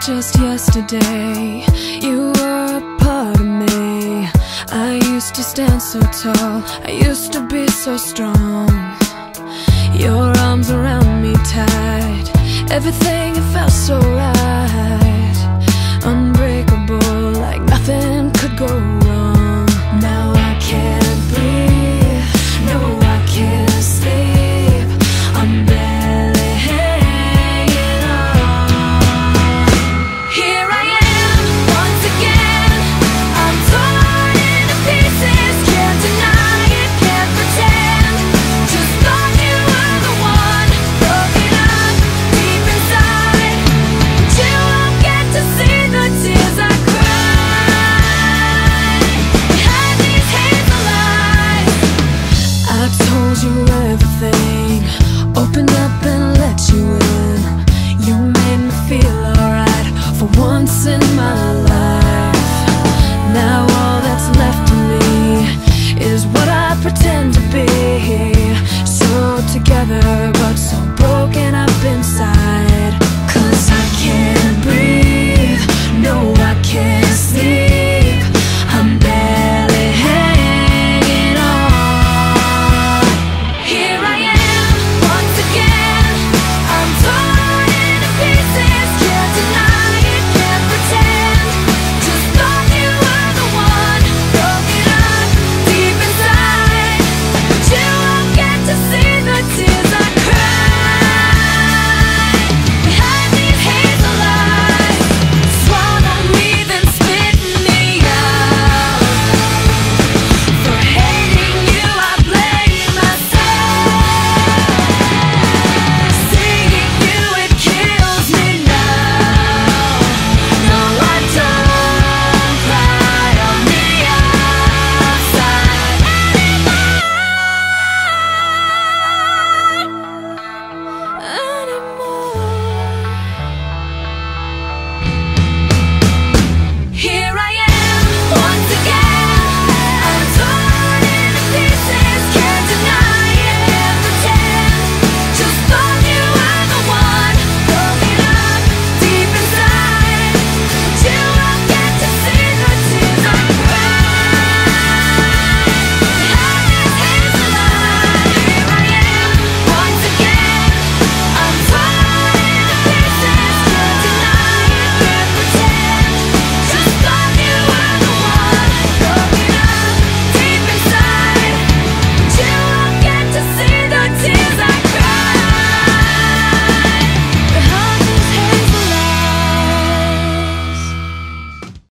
today You were a part of me. I used to stand so tall. I used to be so strong. Your arms around me tight Everything felt so right everything Opened up and let you in. You made me feel alright For once in my life. Now all that's left to me Is what I pretend